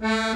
Bye.